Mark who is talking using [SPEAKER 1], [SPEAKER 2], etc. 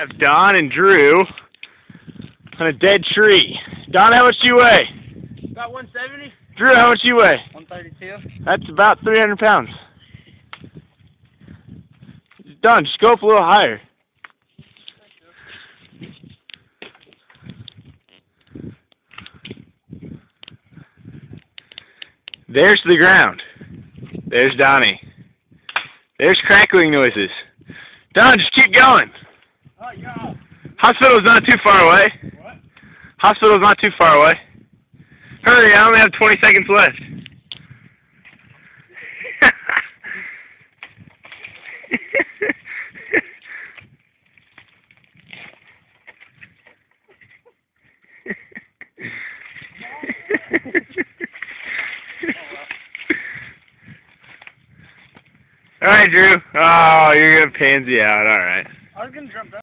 [SPEAKER 1] have Don and Drew on a dead tree. Don, how much do you weigh?
[SPEAKER 2] About 170?
[SPEAKER 1] Drew, how much do you weigh?
[SPEAKER 2] 132?
[SPEAKER 1] That's about 300 pounds. Don, just go up a little higher. There's the ground. There's Donnie. There's crackling noises. Don, just keep going.
[SPEAKER 2] Oh, yeah.
[SPEAKER 1] Hospital's not too far away.
[SPEAKER 2] What?
[SPEAKER 1] Hospital's not too far away. Hurry, I only have 20 seconds left. All right, Drew. Oh, you're gonna pansy out. All right.